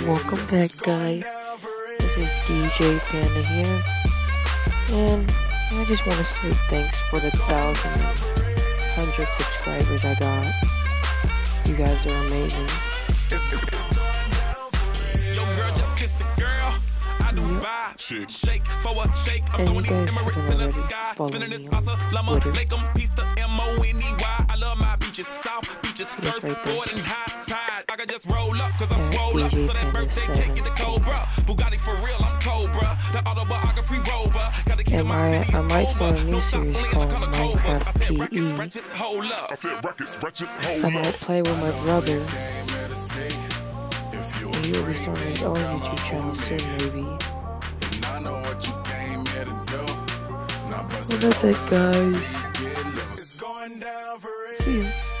Welcome back, guys. This is DJ Panda here, and I just want to say thanks for the thousand, hundred subscribers I got. You guys are amazing. Shake, shake for a shake. I'm throwing these Emirates in the sky. Spinning this hustle, llama, make them piece the M-O-N-E-Y. I love my beaches, south beaches, surfboard and high tide. I can just roll up, cause I'm swole up. So that birthday cake get the Cobra. Bugatti for real, I'm Cobra. The autobiography rover. Gotta keep my I, city I might is start a over. new No stop series fleeing, called the color covers. I Minecraft said records, wretches, hold up. I said records, wretches, I hold might up. play with my brother. And he will be starting his own YouTube channel soon, maybe. I know what you came here to do. Well, that's it, guys. It's going down for real. See you.